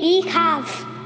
we have.